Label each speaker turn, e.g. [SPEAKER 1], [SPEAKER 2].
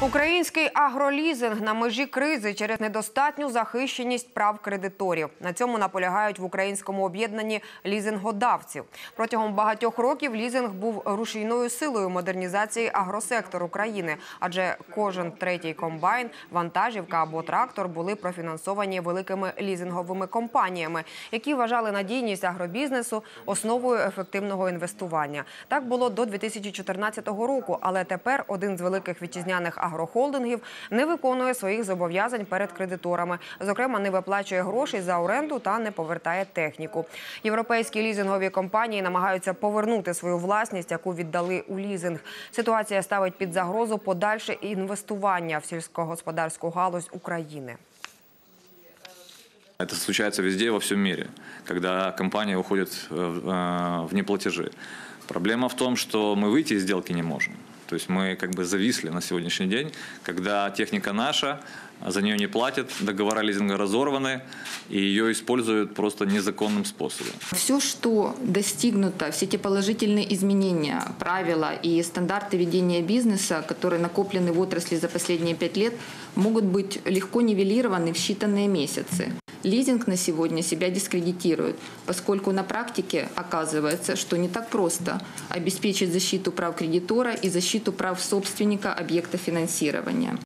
[SPEAKER 1] Український агролізинг на межі кризи через недостатню захищеність прав кредиторів. На цьому наполягають в українському об'єднанні лізингодавців. Протягом багатьох років лізинг був рушійною силою модернізації агросектору країни, адже кожен третій комбайн, вантажівка або трактор були профінансовані великими лізинговими компаніями, які вважали надійність агробізнесу основою ефективного інвестування. Так було до 2014 року, але тепер один з великих вітчизняних агрохолдингів не виконує своїх зобов'язань перед кредиторами. Зокрема, не виплачує грошей за оренду та не повертає техніку. Європейські лізингові компанії намагаються повернути свою власність, яку віддали у лізинг. Ситуація ставить під загрозу подальше інвестування в сільськогосподарську галузь України.
[SPEAKER 2] Это случается везде, во всем мире, когда компания уходит э, э, в неплатежи. Проблема в том, что мы выйти из сделки не можем. То есть мы как бы зависли на сегодняшний день, когда техника наша, за нее не платят, договора лизинга разорваны, и ее используют просто незаконным способом.
[SPEAKER 3] Все, что достигнуто, все те положительные изменения, правила и стандарты ведения бизнеса, которые накоплены в отрасли за последние пять лет, могут быть легко нивелированы в считанные месяцы. Лизинг на сегодня себя дискредитирует, поскольку на практике оказывается, что не так просто обеспечить защиту прав кредитора и защиту прав собственника объекта финансирования.